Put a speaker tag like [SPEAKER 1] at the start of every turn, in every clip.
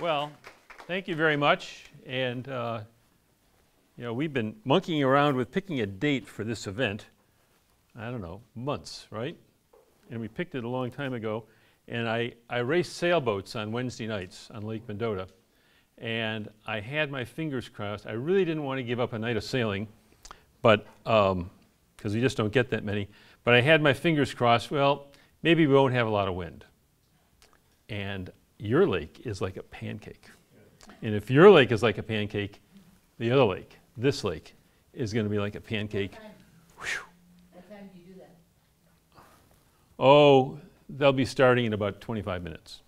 [SPEAKER 1] Well, thank you very much. And, uh, you know, we've been monkeying around with picking a date for this event. I don't know, months, right? And we picked it a long time ago. And I, I raced sailboats on Wednesday nights on Lake Mendota. And I had my fingers crossed. I really didn't want to give up a night of sailing, but because um, we just don't get that many. But I had my fingers crossed. Well, maybe we won't have a lot of wind. And your lake is like a pancake. And if your lake is like a pancake, the other lake, this lake, is going to be like a pancake.
[SPEAKER 2] What time, what time do you do that?
[SPEAKER 1] Oh, they'll be starting in about 25 minutes.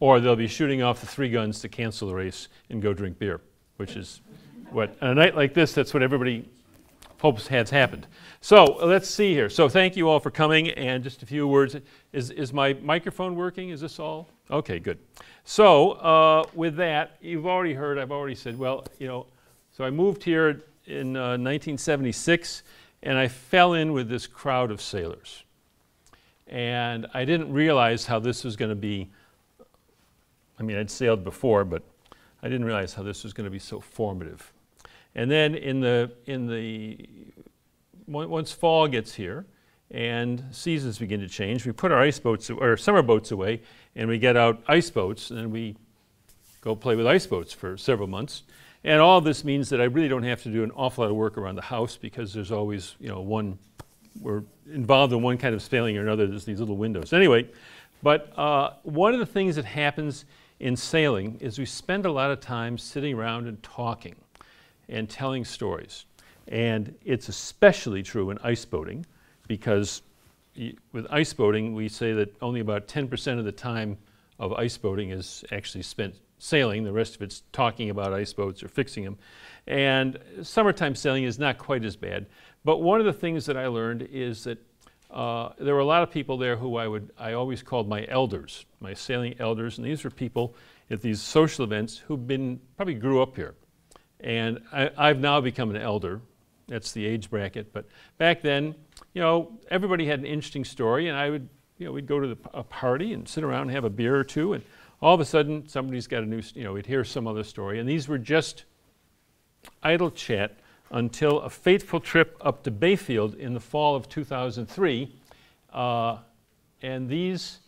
[SPEAKER 1] Or they'll be shooting off the three guns to cancel the race and go drink beer, which is what, on a night like this, that's what everybody hopes has happened. So let's see here. So thank you all for coming, and just a few words. Is, is my microphone working? Is this all? Okay, good. So uh, with that, you've already heard, I've already said, well, you know, so I moved here in uh, 1976, and I fell in with this crowd of sailors. And I didn't realize how this was going to be. I mean, I'd sailed before, but I didn't realize how this was going to be so formative. And then in the, in the, once fall gets here and seasons begin to change, we put our ice boats, or summer boats away, and we get out ice boats, and we go play with ice boats for several months. And all this means that I really don't have to do an awful lot of work around the house because there's always, you know, one we're involved in one kind of sailing or another. There's these little windows. Anyway, but uh, one of the things that happens in sailing is we spend a lot of time sitting around and talking and telling stories. And it's especially true in ice boating because with ice boating, we say that only about 10% of the time of ice boating is actually spent sailing. The rest of it's talking about ice boats or fixing them. And summertime sailing is not quite as bad. But one of the things that I learned is that uh, there were a lot of people there who I would I always called my elders, my sailing elders, and these were people at these social events who've been probably grew up here, and I, I've now become an elder. That's the age bracket. But back then, you know, everybody had an interesting story, and I would, you know, we'd go to the, a party and sit around and have a beer or two, and all of a sudden somebody's got a new, you know, we'd hear some other story, and these were just idle chat until a fateful trip up to Bayfield in the fall of 2003. Uh, and these,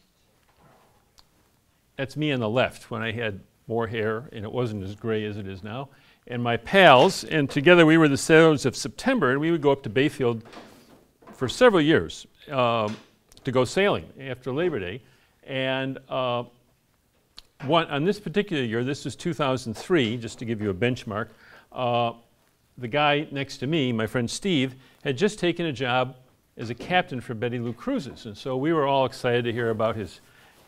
[SPEAKER 1] that's me on the left when I had more hair and it wasn't as gray as it is now. And my pals, and together we were the sailors of September, and we would go up to Bayfield for several years um, to go sailing after Labor Day. And uh, one, on this particular year, this was 2003, just to give you a benchmark, uh, the guy next to me, my friend Steve, had just taken a job as a captain for Betty Lou Cruises. And so we were all excited to hear about his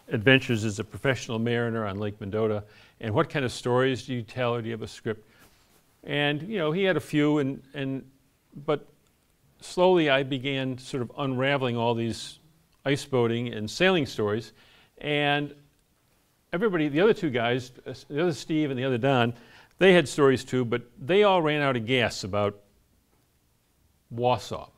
[SPEAKER 1] adventures as a professional mariner on Lake Mendota and what kind of stories do you tell or do you have a script? And, you know, he had a few, and, and, but slowly I began sort of unraveling all these ice boating and sailing stories. And everybody, the other two guys, the other Steve and the other Don, they had stories too, but they all ran out of gas about Wausau.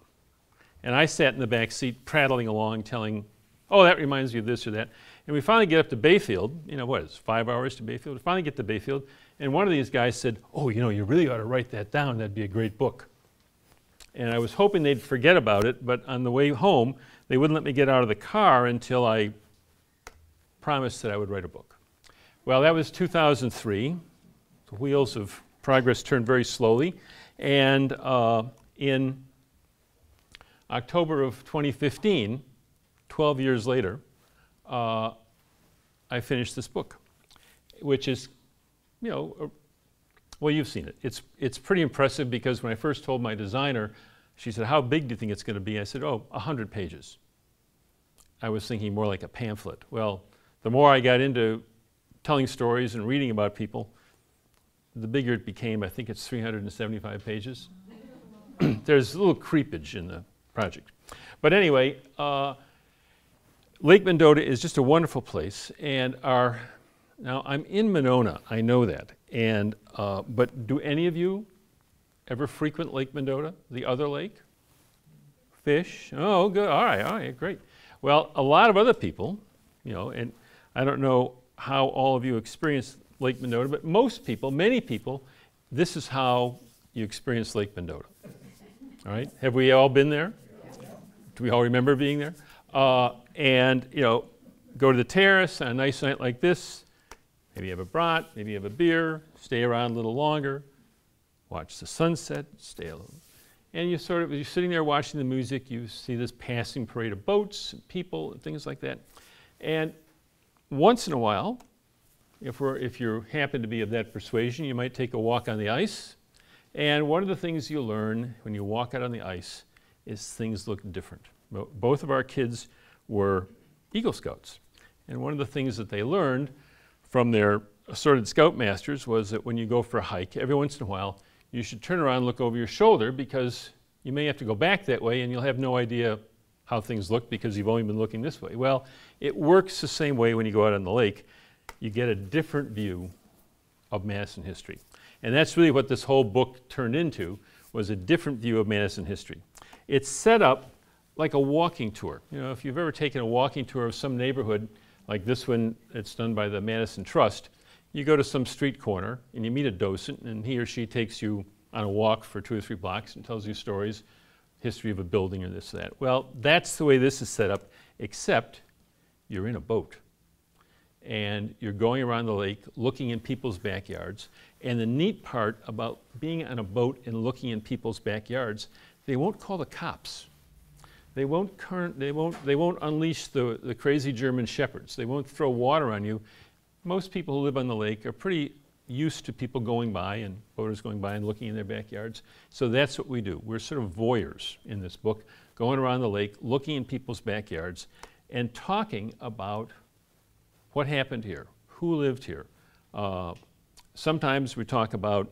[SPEAKER 1] And I sat in the back seat prattling along, telling, oh, that reminds me of this or that. And we finally get up to Bayfield. You know, what is five hours to Bayfield? We finally get to Bayfield. And one of these guys said, oh, you know, you really ought to write that down. That'd be a great book. And I was hoping they'd forget about it, but on the way home, they wouldn't let me get out of the car until I promised that I would write a book. Well, that was 2003 the wheels of progress turn very slowly. And uh, in October of 2015, 12 years later, uh, I finished this book, which is, you know, uh, well, you've seen it. It's, it's pretty impressive because when I first told my designer, she said, How big do you think it's going to be? I said, Oh, 100 pages. I was thinking more like a pamphlet. Well, the more I got into telling stories and reading about people, the bigger it became, I think it's 375 pages. There's a little creepage in the project. But anyway, uh, Lake Mendota is just a wonderful place, and our now I'm in Monona, I know that, and uh, but do any of you ever frequent Lake Mendota, the other lake? Fish? Oh, good. All right, all right, great. Well, a lot of other people, you know, and I don't know how all of you experience Lake Mendota, but most people, many people, this is how you experience Lake Mendota. All right? Have we all been there? Do we all remember being there? Uh, and, you know, go to the terrace on a nice night like this. Maybe you have a brat, maybe you have a beer, stay around a little longer, watch the sunset, stay a little. And you sort of, you're sitting there watching the music, you see this passing parade of boats and people and things like that. And once in a while, if, we're, if you happen to be of that persuasion, you might take a walk on the ice. And one of the things you learn when you walk out on the ice is things look different. Both of our kids were Eagle Scouts. And one of the things that they learned from their assorted scoutmasters was that when you go for a hike, every once in a while, you should turn around and look over your shoulder because you may have to go back that way and you'll have no idea how things look because you've only been looking this way. Well, it works the same way when you go out on the lake. You get a different view of Madison history. And that's really what this whole book turned into was a different view of Madison history. It's set up like a walking tour. You know, if you've ever taken a walking tour of some neighborhood like this one, it's done by the Madison Trust, you go to some street corner and you meet a docent and he or she takes you on a walk for two or three blocks and tells you stories, history of a building or this or that. Well, that's the way this is set up, except you're in a boat and you're going around the lake looking in people's backyards. And the neat part about being on a boat and looking in people's backyards, they won't call the cops. They won't, current, they won't, they won't unleash the, the crazy German shepherds. They won't throw water on you. Most people who live on the lake are pretty used to people going by and boaters going by and looking in their backyards. So that's what we do. We're sort of voyeurs in this book, going around the lake, looking in people's backyards, and talking about what happened here, who lived here. Uh, sometimes we talk about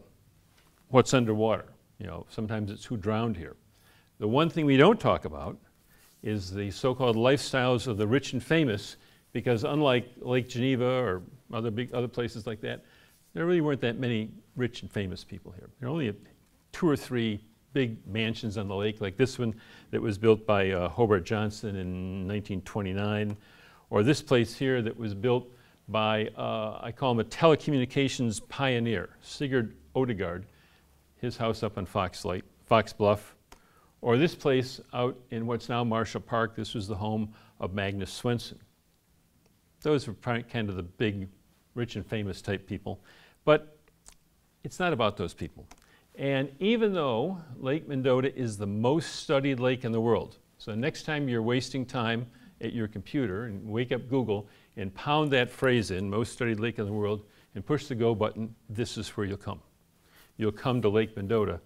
[SPEAKER 1] what's underwater. You know, sometimes it's who drowned here. The one thing we don't talk about is the so-called lifestyles of the rich and famous, because unlike Lake Geneva or other big other places like that, there really weren't that many rich and famous people here. There are only a, two or three big mansions on the lake, like this one that was built by uh, Hobart Johnson in 1929, or this place here that was built by, uh, I call him a telecommunications pioneer, Sigurd Odegaard, his house up on Fox, Lake, Fox Bluff, or this place out in what's now Marshall Park, this was the home of Magnus Swenson. Those were kind of the big, rich and famous type people. But it's not about those people. And even though Lake Mendota is the most studied lake in the world, so next time you're wasting time at your computer and wake up Google and pound that phrase in, most studied lake in the world, and push the go button, this is where you'll come. You'll come to Lake Mendota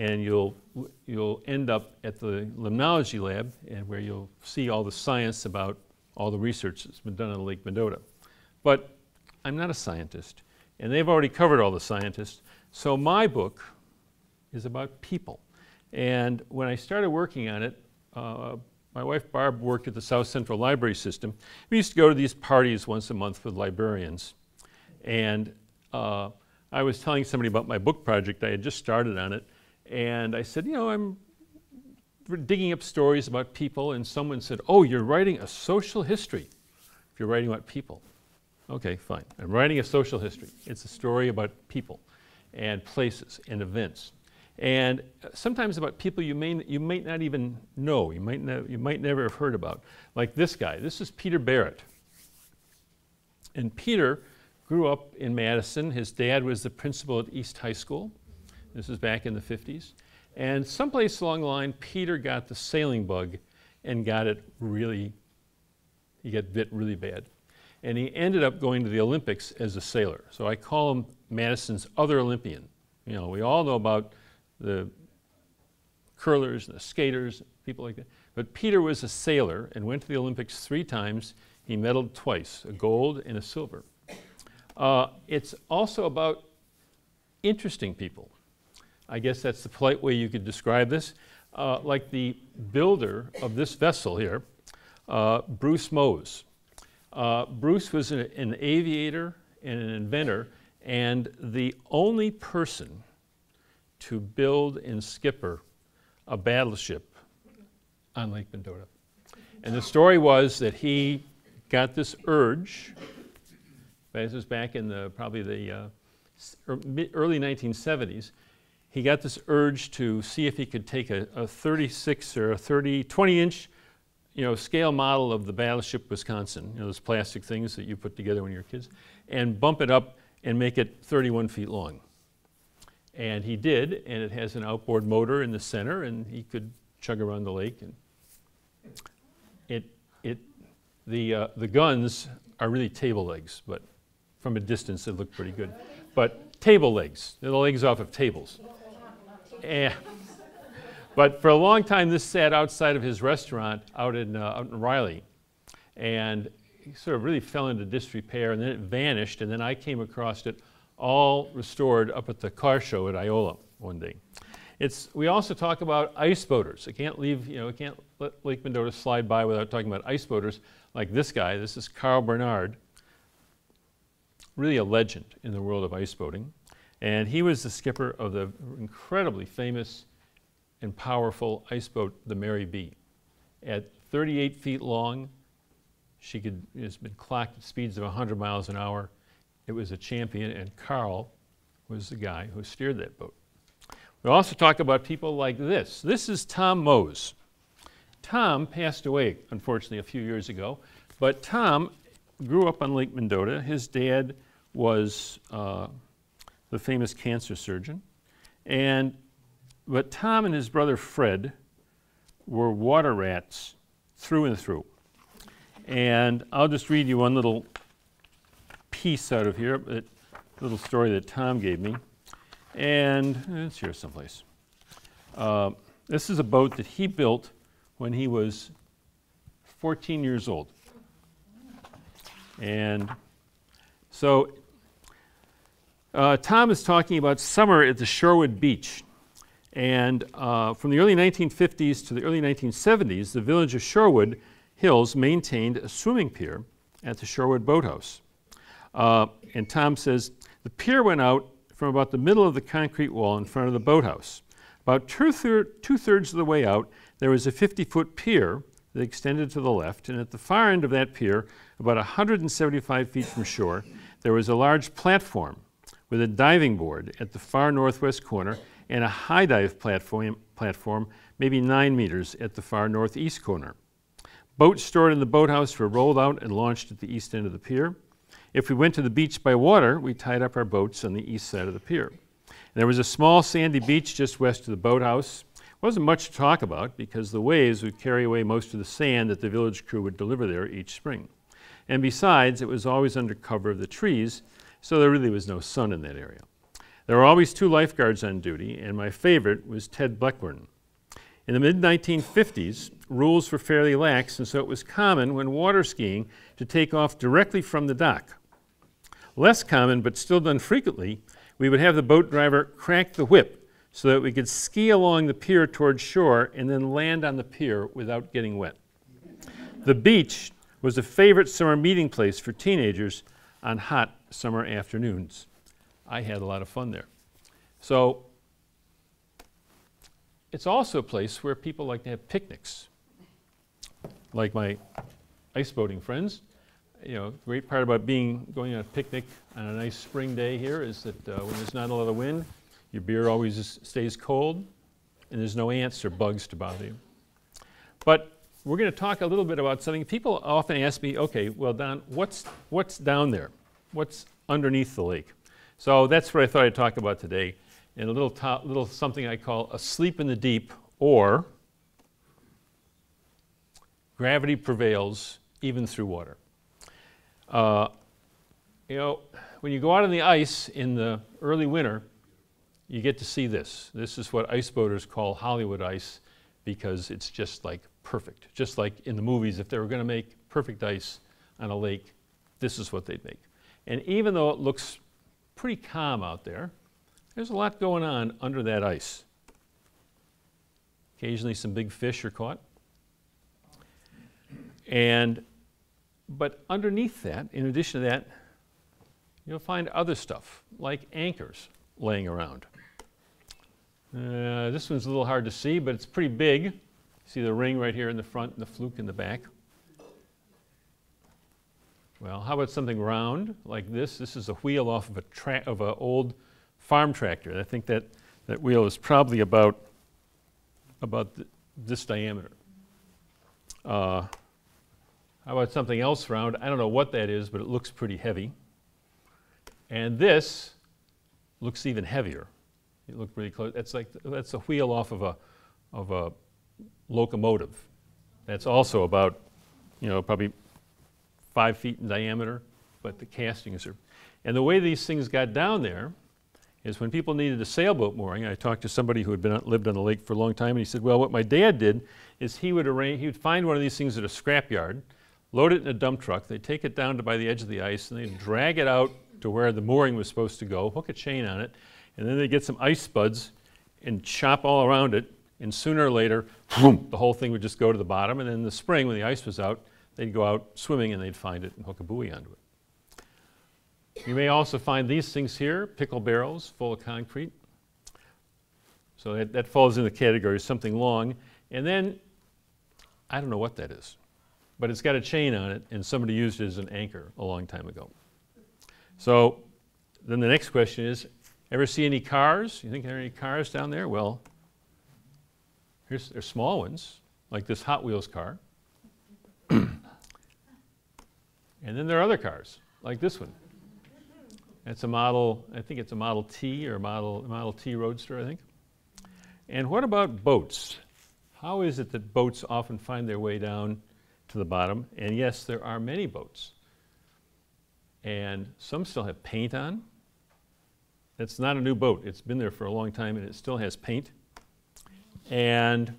[SPEAKER 1] and you'll, you'll end up at the limnology lab and where you'll see all the science about all the research that's been done on Lake Mendota. But I'm not a scientist, and they've already covered all the scientists. So my book is about people. And when I started working on it, uh, my wife Barb worked at the South Central Library System. We used to go to these parties once a month with librarians. And uh, I was telling somebody about my book project. I had just started on it. And I said, you know, I'm digging up stories about people. And someone said, oh, you're writing a social history if you're writing about people. Okay, fine. I'm writing a social history. It's a story about people and places and events. And uh, sometimes about people you may, you might not even know, you might, you might never have heard about. Like this guy. This is Peter Barrett. And Peter grew up in Madison. His dad was the principal at East High School. This is back in the 50s. And someplace along the line, Peter got the sailing bug and got it really, he got bit really bad. And he ended up going to the Olympics as a sailor. So I call him Madison's other Olympian. You know, we all know about the curlers and the skaters, people like that. But Peter was a sailor and went to the Olympics three times. He medaled twice, a gold and a silver. Uh, it's also about interesting people. I guess that's the polite way you could describe this. Uh, like the builder of this vessel here, uh, Bruce Mose. Uh, Bruce was an, an aviator and an inventor, and the only person to build and skipper a battleship on Lake Mendota. And the story was that he got this urge this was back in the, probably the uh, er, early 1970s. He got this urge to see if he could take a, a 36 or a 30, 20 inch, you know, scale model of the battleship Wisconsin, you know, those plastic things that you put together when you were kids, and bump it up and make it 31 feet long. And he did, and it has an outboard motor in the center, and he could chug around the lake. And it, it, the, uh, the guns are really table legs, but from a distance they look pretty good. But table legs, they're the legs off of tables. Eh. But for a long time, this sat outside of his restaurant out in, uh, out in Riley. And he sort of really fell into disrepair, and then it vanished, and then I came across it all restored up at the car show at Iola one day. It's, we also talk about ice boaters. I can't leave, you know, I can't let Lake Mendota slide by without talking about ice boaters like this guy. This is Carl Bernard, really a legend in the world of ice boating. And he was the skipper of the incredibly famous and powerful ice boat, the Mary B. At 38 feet long, she could, has been clocked at speeds of 100 miles an hour. It was a champion, and Carl was the guy who steered that boat. We also talk about people like this. This is Tom Mohs. Tom passed away, unfortunately, a few years ago, but Tom grew up on Lake Mendota. His dad was uh, the famous cancer surgeon, and but Tom and his brother Fred were water rats through and through. And I'll just read you one little piece out of here, a little story that Tom gave me. And it's here someplace. Uh, this is a boat that he built when he was 14 years old. And so uh, Tom is talking about summer at the Shorewood Beach. And uh, from the early 1950s to the early 1970s, the village of Shorewood Hills maintained a swimming pier at the Shorewood Boathouse. Uh, and Tom says the pier went out from about the middle of the concrete wall in front of the boathouse. About two, two thirds of the way out, there was a 50 foot pier that extended to the left, and at the far end of that pier, about 175 feet from shore, there was a large platform with a diving board at the far northwest corner and a high dive platform, platform maybe nine meters at the far northeast corner. Boats stored in the boathouse were rolled out and launched at the east end of the pier. If we went to the beach by water, we tied up our boats on the east side of the pier. There was a small sandy beach just west of the boathouse. Wasn't much to talk about because the waves would carry away most of the sand that the village crew would deliver there each spring. And besides, it was always under cover of the trees, so there really was no sun in that area. There were always two lifeguards on duty, and my favorite was Ted Blackburn. In the mid 1950s, rules were fairly lax, and so it was common when water skiing to take off directly from the dock. Less common, but still done frequently, we would have the boat driver crack the whip so that we could ski along the pier towards shore and then land on the pier without getting wet. The beach was a favorite summer meeting place for teenagers on hot summer afternoons. I had a lot of fun there. So it's also a place where people like to have picnics, like my ice boating friends. You know, great part about being going on a picnic on a nice spring day here is that uh, when there's not a lot of wind, your beer always stays cold, and there's no ants or bugs to bother you. But we're going to talk a little bit about something. People often ask me, okay, well, Don, what's, what's down there? What's underneath the lake? So that's what I thought I'd talk about today, in a little, little something I call asleep in the deep, or gravity prevails even through water. Uh, you know, when you go out on the ice in the early winter, you get to see this. This is what ice boaters call Hollywood ice because it's just like perfect. Just like in the movies, if they were going to make perfect ice on a lake, this is what they'd make. And even though it looks pretty calm out there, there's a lot going on under that ice. Occasionally, some big fish are caught. And, but underneath that, in addition to that, you'll find other stuff like anchors laying around. Uh, this one's a little hard to see, but it's pretty big. See the ring right here in the front and the fluke in the back. Well, how about something round like this? This is a wheel off of a tra- of an old farm tractor. I think that, that wheel is probably about about th- this diameter. Uh, how about something else round? I don't know what that is, but it looks pretty heavy. And this looks even heavier. You look pretty close. That's like that's a wheel off of a of a locomotive. That's also about, you know, probably five feet in diameter, but the castings are. And the way these things got down there is when people needed a sailboat mooring. I talked to somebody who had been lived on the lake for a long time, and he said, "Well, what my dad did is he would arrange, he would find one of these things at a scrapyard, load it in a dump truck, they'd take it down to by the edge of the ice, and they'd drag it out to where the mooring was supposed to go, hook a chain on it, and then they'd get some ice spuds and chop all around it, and sooner or later, the whole thing would just go to the bottom, and then in the spring, when the ice was out, they'd go out swimming and they'd find it and hook a buoy onto it. You may also find these things here, pickle barrels full of concrete. So that, that falls in the category of something long. And then, I don't know what that is, but it's got a chain on it, and somebody used it as an anchor a long time ago. So then the next question is, ever see any cars? You think there are any cars down there? Well, here's, there's small ones, like this Hot Wheels car. and then there are other cars, like this one. It's a model, I think it's a Model T or Model, Model T Roadster, I think. And what about boats? How is it that boats often find their way down to the bottom? And yes, there are many boats. And some still have paint on. It's not a new boat. It's been there for a long time and it still has paint. And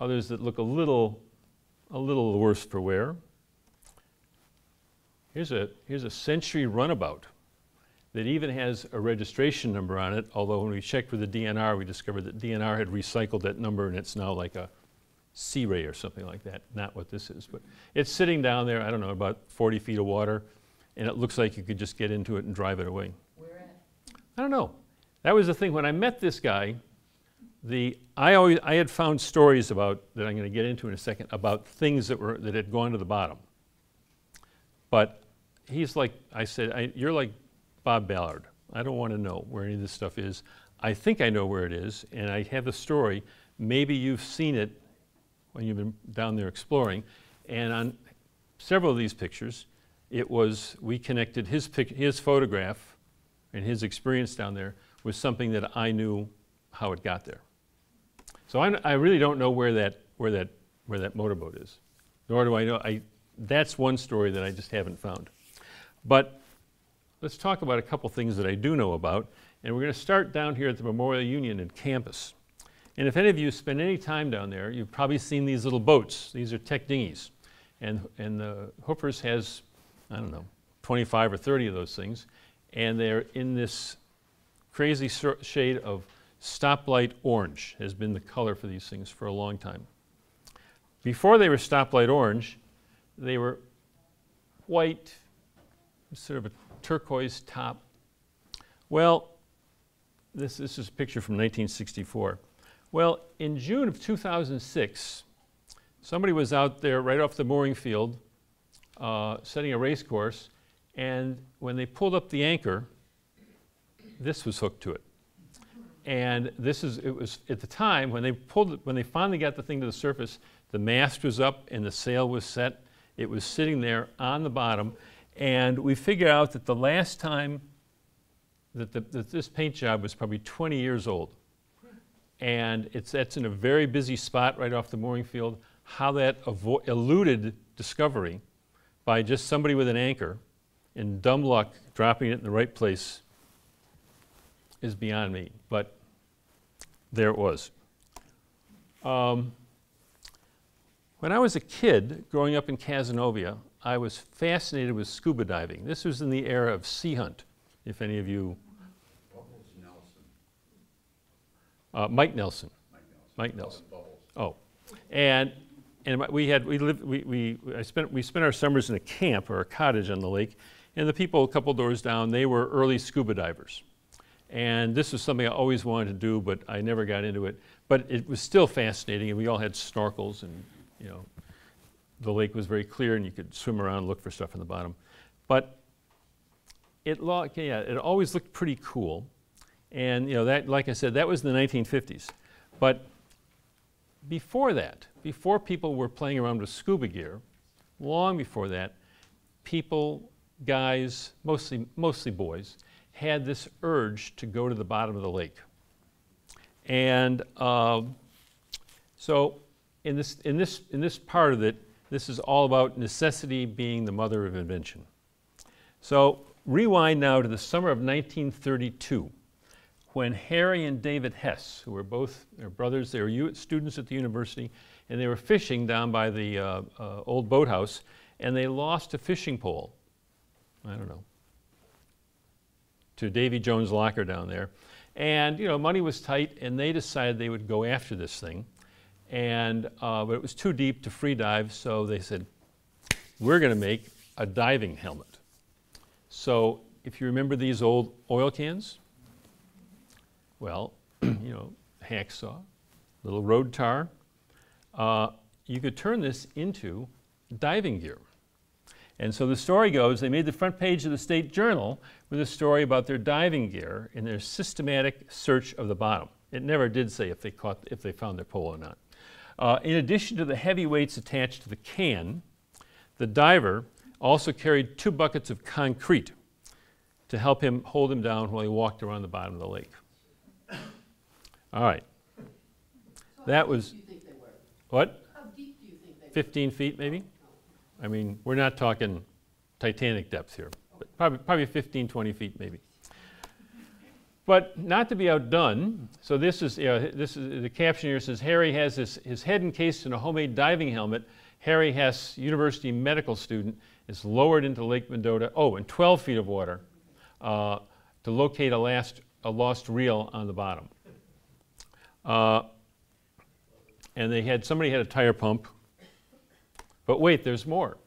[SPEAKER 1] others that look a little, a little worse for wear. Here's a, here's a Century runabout that even has a registration number on it, although when we checked with the DNR, we discovered that DNR had recycled that number and it's now like a Sea Ray or something like that, not what this is. But it's sitting down there, I don't know, about 40 feet of water, and it looks like you could just get into it and drive it away.
[SPEAKER 2] Where at?
[SPEAKER 1] I don't know. That was the thing. When I met this guy, the I always I had found stories about that I'm going to get into in a second about things that were that had gone to the bottom. But he's like I said, I, you're like Bob Ballard. I don't want to know where any of this stuff is. I think I know where it is, and I have the story. Maybe you've seen it when you've been down there exploring. And on several of these pictures, it was we connected his pic, his photograph and his experience down there with something that I knew how it got there. So I, I really don't know where that where that where that motorboat is, nor do I know. I that's one story that I just haven't found. But let's talk about a couple things that I do know about, and we're going to start down here at the Memorial Union in campus. And if any of you spend any time down there, you've probably seen these little boats. These are tech dinghies, and and the Hoofers has I don't know 25 or 30 of those things, and they're in this crazy shade of stoplight orange has been the color for these things for a long time. Before they were stoplight orange, they were white, sort of a turquoise top. Well, this, this is a picture from 1964. Well, in June of 2006, somebody was out there right off the mooring field uh, setting a race course, and when they pulled up the anchor, this was hooked to it. And this is, it was at the time when they pulled, when they finally got the thing to the surface, the mast was up and the sail was set. It was sitting there on the bottom. And we figured out that the last time that, the, that this paint job was probably 20 years old. And it's, that's in a very busy spot right off the mooring field. How that eluded discovery by just somebody with an anchor and dumb luck dropping it in the right place is beyond me. But there it was. Um, when I was a kid growing up in Casanova, I was fascinated with scuba diving. This was in the era of Sea Hunt, if any of you.
[SPEAKER 3] Bubbles Nelson,
[SPEAKER 1] Uh, Mike Nelson.
[SPEAKER 3] Mike Nelson.
[SPEAKER 1] Mike Nelson. Oh, and and we had we lived we, we I spent we spent our summers in a camp or a cottage on the lake, and the people a couple doors down they were early scuba divers, and this was something I always wanted to do, but I never got into it. But it was still fascinating, and we all had snorkels and you know the lake was very clear and you could swim around and look for stuff in the bottom. But it, yeah, it always looked pretty cool. And, you know, that, like I said, that was in the 1950s. But before that, before people were playing around with scuba gear, long before that, people, guys, mostly, mostly boys, had this urge to go to the bottom of the lake. And um, so in this, in, this, in this part of it, this is all about necessity being the mother of invention. So rewind now to the summer of 1932 when Harry and David Hess, who were both brothers, they were students at the university, and they were fishing down by the uh, uh, old boathouse, and they lost a fishing pole. I don't know. To Davy Jones' locker down there. And, you know, money was tight, and they decided they would go after this thing. And, uh, but it was too deep to free dive, so they said, we're going to make a diving helmet. So if you remember these old oil cans, well, you know, hacksaw, little road tar, uh, you could turn this into diving gear. And so the story goes they made the front page of the State Journal with a story about their diving gear and their systematic search of the bottom. It never did say if they, caught, if they found their pole or not. Uh, in addition to the heavy weights attached to the can, the diver also carried two buckets of concrete to help him hold him down while he walked around the bottom of the lake. All right.
[SPEAKER 2] So
[SPEAKER 1] That was-
[SPEAKER 2] deep do you think they were?
[SPEAKER 1] What?
[SPEAKER 2] How deep do you think they were?
[SPEAKER 1] 15 feet maybe? I mean, we're not talking Titanic depth here, but probably, probably 15, 20 feet maybe. But not to be outdone, so this is, know, this is the caption here says Harry has his, his head encased in a homemade diving helmet. Harry Hess, university medical student, is lowered into Lake Mendota, oh, in 12 feet of water, uh, to locate a, last, a lost reel on the bottom. Uh, and they had, somebody had a tire pump, but wait, there's more.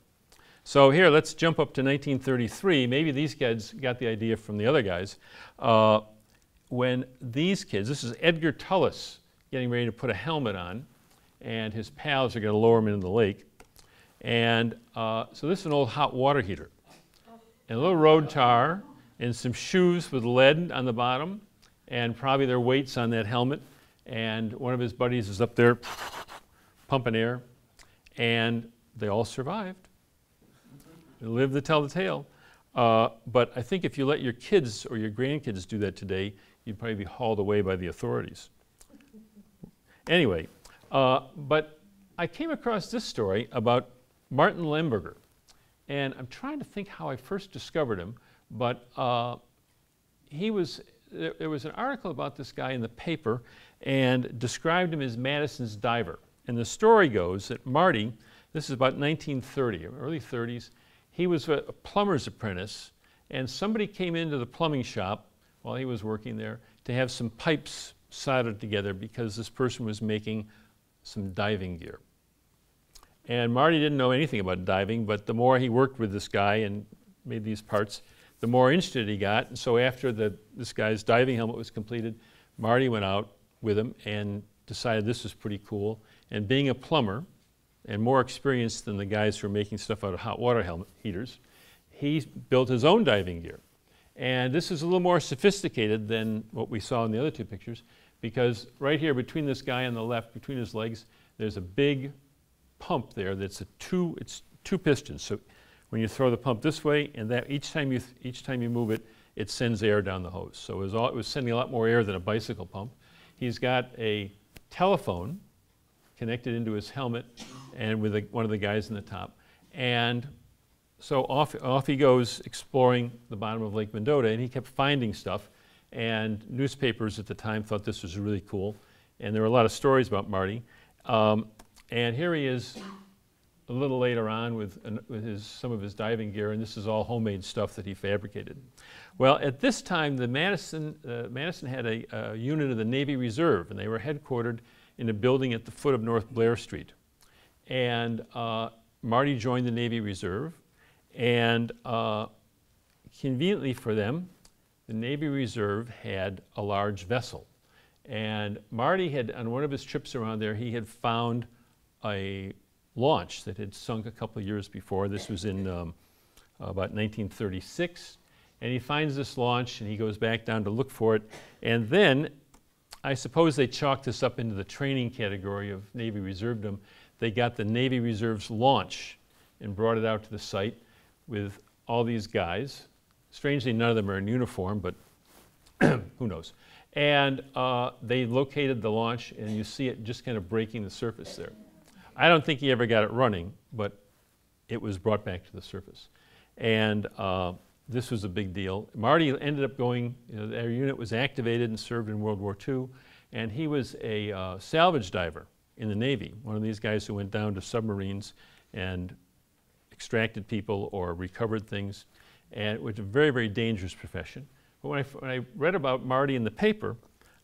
[SPEAKER 1] So here, let's jump up to 1933. Maybe these guys got the idea from the other guys. Uh, when these kids, this is Edgar Tullis getting ready to put a helmet on, and his pals are going to lower him into the lake. And uh, so this is an old hot water heater. And a little road tar, and some shoes with lead on the bottom, and probably their weights on that helmet. And one of his buddies is up there pumping air, and they all survived. They lived to tell the tale. Uh, but I think if you let your kids or your grandkids do that today, you'd probably be hauled away by the authorities. Anyway, uh, but I came across this story about Martin Lemberger. And I'm trying to think how I first discovered him, but uh, he was, there, there was an article about this guy in the paper and described him as Madison's diver. And the story goes that Marty, this is about 1930, early 30s, he was a, a plumber's apprentice, and somebody came into the plumbing shop while he was working there to have some pipes soldered together because this person was making some diving gear. And Marty didn't know anything about diving, but the more he worked with this guy and made these parts, the more interested he got. And so after the, this guy's diving helmet was completed, Marty went out with him and decided this was pretty cool. And being a plumber and more experienced than the guys who were making stuff out of hot water helmet heaters, he built his own diving gear. And this is a little more sophisticated than what we saw in the other two pictures because right here between this guy on the left, between his legs, there's a big pump there that's a two, it's two pistons. So when you throw the pump this way and that each time you, each time you move it, it sends air down the hose. So it was, all, it was sending a lot more air than a bicycle pump. He's got a telephone connected into his helmet and with a, one of the guys in the top. And so off, off he goes exploring the bottom of Lake Mendota, and he kept finding stuff. And newspapers at the time thought this was really cool. And there were a lot of stories about Marty. Um, and here he is a little later on with, an, with his, some of his diving gear, and this is all homemade stuff that he fabricated. Well, at this time, the Madison, uh, Madison had a, a unit of the Navy Reserve, and they were headquartered in a building at the foot of North Blair Street. And uh, Marty joined the Navy Reserve, and uh, conveniently for them, the Navy Reserve had a large vessel. And Marty had, on one of his trips around there, he had found a launch that had sunk a couple of years before. This was in um, about 1936. And he finds this launch and he goes back down to look for it. And then I suppose they chalked this up into the training category of Navy Reservedom. They got the Navy Reserve's launch and brought it out to the site with all these guys. Strangely, none of them are in uniform, but who knows. And uh, they located the launch, and you see it just kind of breaking the surface there. I don't think he ever got it running, but it was brought back to the surface. And uh, this was a big deal. Marty ended up going, you know, their unit was activated and served in World War II, and he was a uh, salvage diver in the Navy, one of these guys who went down to submarines and extracted people or recovered things, and it was a very, very dangerous profession. But when I, when I read about Marty in the paper,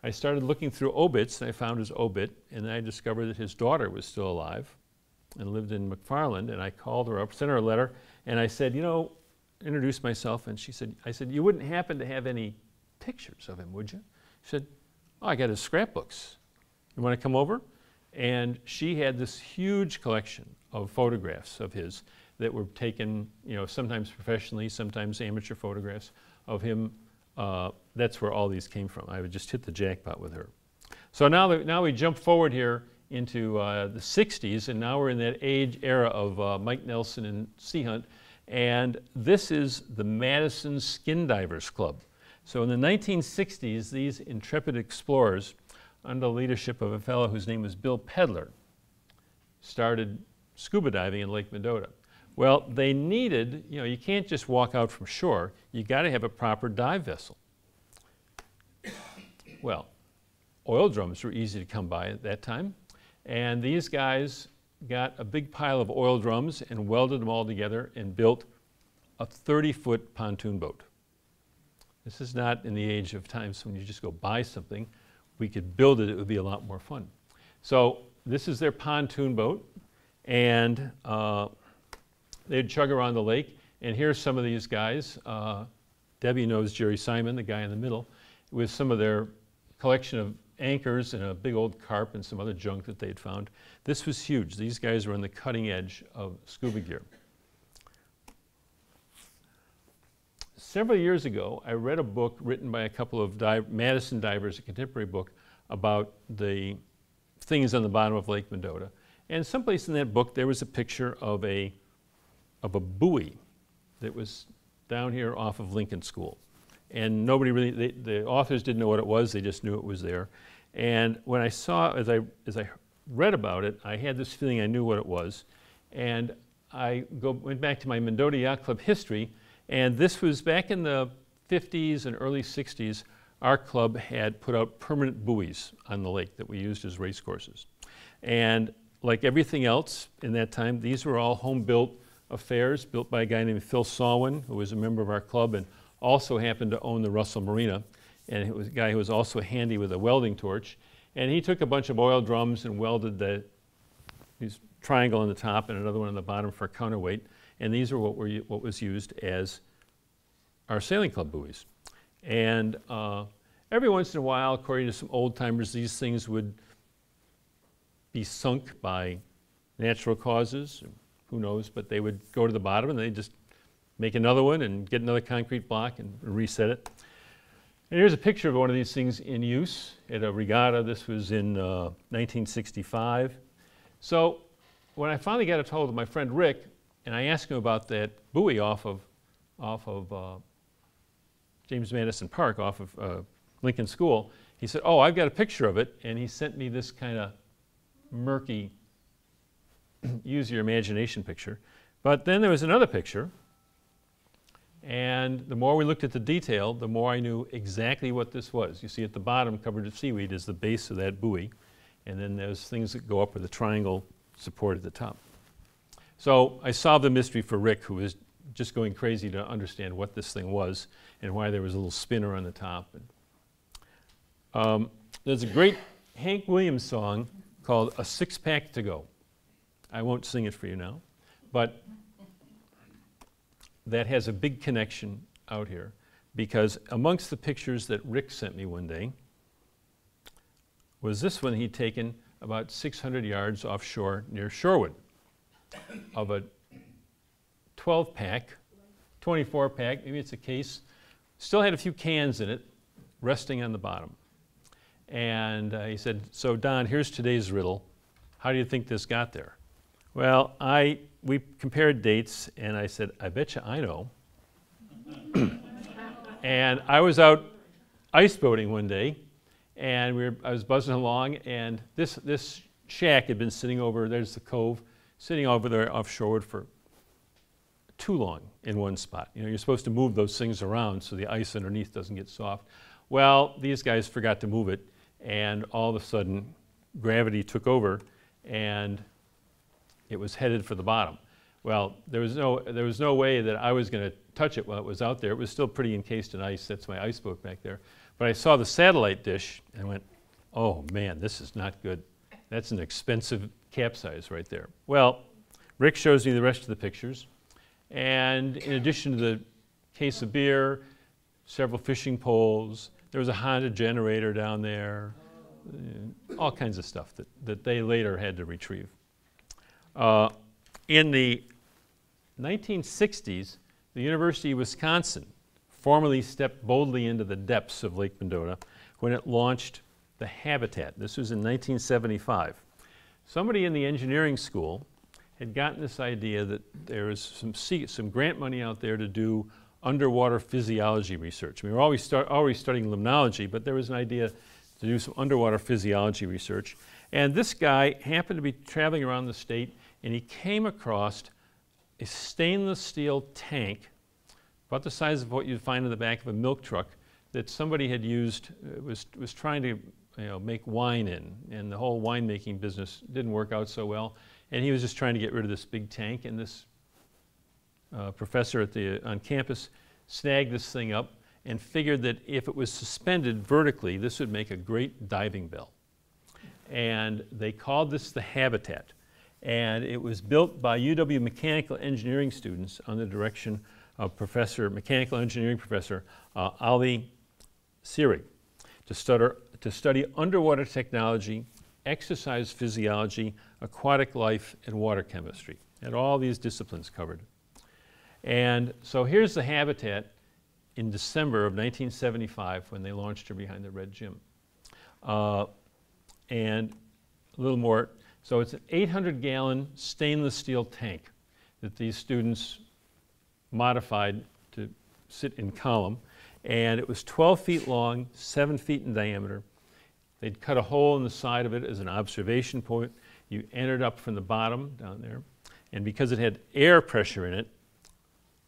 [SPEAKER 1] I started looking through obits, and I found his obit, and then I discovered that his daughter was still alive and lived in McFarland, and I called her up, sent her a letter, and I said, you know, introduced myself, and she said, I said, you wouldn't happen to have any pictures of him, would you? She said, oh, I got his scrapbooks. You want to come over? And she had this huge collection of photographs of his that were taken, you know, sometimes professionally, sometimes amateur photographs of him. Uh, that's where all these came from. I would just hit the jackpot with her. So now, that, now we jump forward here into uh, the 60s, and now we're in that age era of uh, Mike Nelson and Sea Hunt. And this is the Madison Skin Divers Club. So in the 1960s, these intrepid explorers, under the leadership of a fellow whose name was Bill Pedler, started scuba diving in Lake Mendota. Well, they needed, you know, you can't just walk out from shore. You got to have a proper dive vessel. Well, oil drums were easy to come by at that time. And these guys got a big pile of oil drums and welded them all together and built a 30 foot pontoon boat. This is not in the age of times when you just go buy something. We could build it, it would be a lot more fun. So, this is their pontoon boat, and uh, they'd chug around the lake. And here's some of these guys. Uh, Debbie knows Jerry Simon, the guy in the middle, with some of their collection of anchors and a big old carp and some other junk that they'd found. This was huge. These guys were on the cutting edge of scuba gear. Several years ago, I read a book written by a couple of dive Madison divers, a contemporary book about the things on the bottom of Lake Mendota. And someplace in that book, there was a picture of a, of a buoy that was down here off of Lincoln School and nobody really, they, the authors didn't know what it was, they just knew it was there. And when I saw, as I, as I read about it, I had this feeling I knew what it was. And I go, went back to my Mendota Yacht Club history, and this was back in the 50s and early 60s. Our club had put out permanent buoys on the lake that we used as race courses. And like everything else in that time, these were all home built affairs built by a guy named Phil Sawin, who was a member of our club and also happened to own the Russell Marina, and it was a guy who was also handy with a welding torch. And he took a bunch of oil drums and welded the these triangle on the top and another one on the bottom for counterweight. And these are what, were, what was used as our sailing club buoys. And uh, every once in a while, according to some old timers, these things would be sunk by natural causes. Who knows? But they would go to the bottom and they just make another one and get another concrete block and reset it. And here's a picture of one of these things in use at a regatta. This was in uh, 1965. So when I finally got a hold of my friend Rick, and I asked him about that buoy off of, off of uh, James Madison Park, off of uh, Lincoln School, he said, oh, I've got a picture of it. And he sent me this kind of murky, use your imagination picture. But then there was another picture and the more we looked at the detail, the more I knew exactly what this was. You see at the bottom, covered with seaweed, is the base of that buoy. And then there's things that go up with a triangle support at the top. So I solved the mystery for Rick, who was just going crazy to understand what this thing was and why there was a little spinner on the top. Um, there's a great Hank Williams song called A Six Pack to Go. I won't sing it for you now, but that has a big connection out here because amongst the pictures that Rick sent me one day was this one he'd taken about 600 yards offshore near Shorewood. of a 12 pack, 24 pack, maybe it's a case, still had a few cans in it, resting on the bottom. And uh, he said, So, Don, here's today's riddle. How do you think this got there? Well, I, we compared dates, and I said, I bet you I know. and I was out ice boating one day, and we were, I was buzzing along, and this, this shack had been sitting over, there's the cove, sitting over there offshore for too long in one spot. You know, you're supposed to move those things around so the ice underneath doesn't get soft. Well, these guys forgot to move it, and all of a sudden, gravity took over, and it was headed for the bottom. Well, there was no, there was no way that I was going to touch it while it was out there. It was still pretty encased in ice. That's my ice boat back there. But I saw the satellite dish and went, oh man, this is not good. That's an expensive capsize right there. Well, Rick shows me the rest of the pictures. And in addition to the case of beer, several fishing poles, there was a Honda generator down there, all kinds of stuff that, that they later had to retrieve. Uh, in the 1960s, the University of Wisconsin formally stepped boldly into the depths of Lake Mendota when it launched the Habitat. This was in 1975. Somebody in the engineering school had gotten this idea that there was some, some grant money out there to do underwater physiology research. We were always start, already studying limnology, but there was an idea to do some underwater physiology research. And this guy happened to be traveling around the state and he came across a stainless steel tank, about the size of what you'd find in the back of a milk truck, that somebody had used, uh, was, was trying to you know, make wine in. And the whole winemaking business didn't work out so well. And he was just trying to get rid of this big tank. And this uh, professor at the, on campus snagged this thing up and figured that if it was suspended vertically, this would make a great diving bell. And they called this the habitat. And it was built by UW mechanical engineering students under the direction of Professor, mechanical engineering professor uh, Ali Seireg to study, to study underwater technology, exercise physiology, aquatic life, and water chemistry. And all these disciplines covered. And so here's the habitat in December of 1975 when they launched her behind the red gym. Uh, and a little more so it's an 800 gallon stainless steel tank that these students modified to sit in column. And it was 12 feet long, 7 feet in diameter. They'd cut a hole in the side of it as an observation point. You entered up from the bottom down there. And because it had air pressure in it,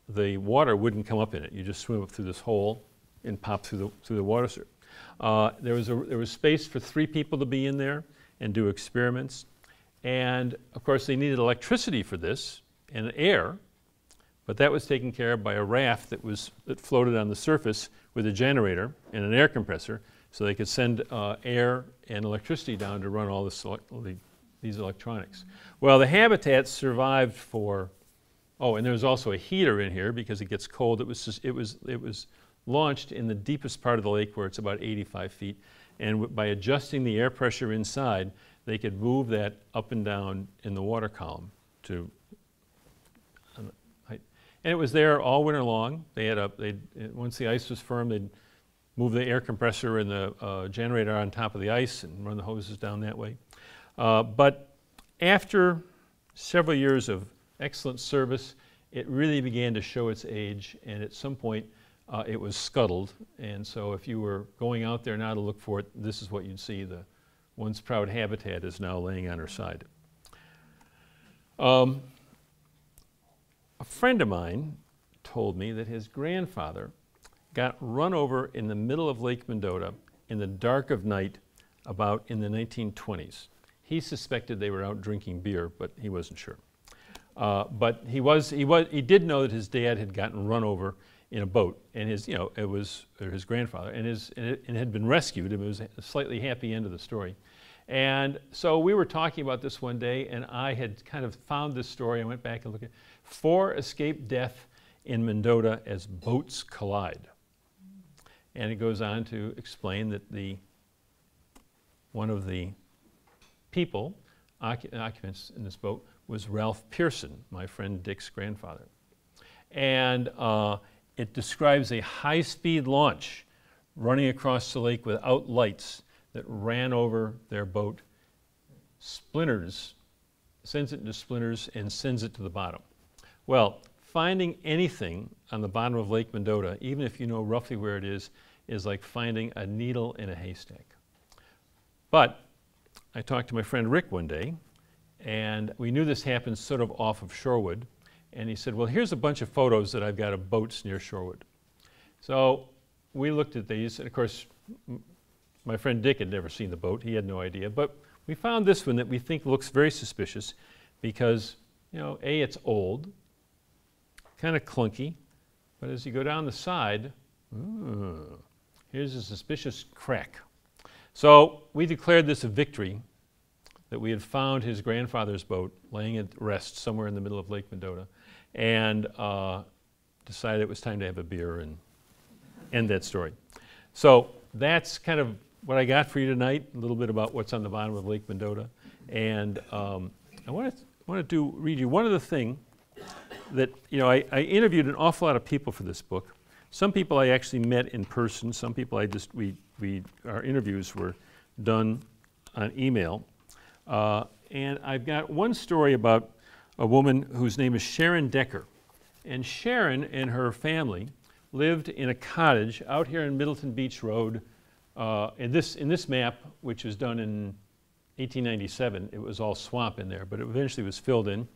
[SPEAKER 1] the water wouldn't come up in it. You just swim up through this hole and pop through the, through the water. Uh, there, was a, there was space for three people to be in there and do experiments. And of course, they needed electricity for this and air, but that was taken care of by a raft that, was, that floated on the surface with a generator and an air compressor so they could send uh, air and electricity down to run all this, these electronics. Well, the habitat survived for, oh, and there was also a heater in here because it gets cold. It was, just, it was, it was launched in the deepest part of the lake where it's about 85 feet. And by adjusting the air pressure inside, they could move that up and down in the water column to. And it was there all winter long. They had a, they'd once the ice was firm, they'd move the air compressor and the uh, generator on top of the ice and run the hoses down that way. Uh, but after several years of excellent service, it really began to show its age, and at some point, uh, it was scuttled. And so, if you were going out there now to look for it, this is what you'd see the once proud habitat is now laying on her side. Um, a friend of mine told me that his grandfather got run over in the middle of Lake Mendota in the dark of night about in the 1920s. He suspected they were out drinking beer, but he wasn't sure. Uh, but he was, he was, he did know that his dad had gotten run over in a boat, and his, you know, it was his grandfather, and his, and it, and had been rescued. It was a slightly happy end of the story. And so we were talking about this one day, and I had kind of found this story. I went back and looked at four escaped death in Mendota as boats collide. And it goes on to explain that the one of the people, occupants in this boat, was Ralph Pearson, my friend Dick's grandfather. And uh, it describes a high speed launch running across the lake without lights that ran over their boat, splinters, sends it into splinters, and sends it to the bottom. Well, finding anything on the bottom of Lake Mendota, even if you know roughly where it is, is like finding a needle in a haystack. But I talked to my friend Rick one day, and we knew this happened sort of off of Shorewood. And he said, Well, here's a bunch of photos that I've got of boats near Shorewood. So we looked at these, and of course, my friend Dick had never seen the boat. He had no idea. But we found this one that we think looks very suspicious because, you know, A, it's old, kind of clunky, but as you go down the side, ooh, here's a suspicious crack. So we declared this a victory that we had found his grandfather's boat laying at rest somewhere in the middle of Lake Mendota and uh, decided it was time to have a beer and end that story. So that's kind of what I got for you tonight, a little bit about what's on the bottom of Lake Mendota. And um, I want to want to do read you one other thing that you know I, I interviewed an awful lot of people for this book. Some people I actually met in person. Some people I just we we our interviews were done on email. Uh, and I've got one story about a woman whose name is Sharon Decker. And Sharon and her family lived in a cottage out here in Middleton Beach Road. Uh, in, this, in this map, which was done in 1897, it was all swamp in there, but it eventually was filled in.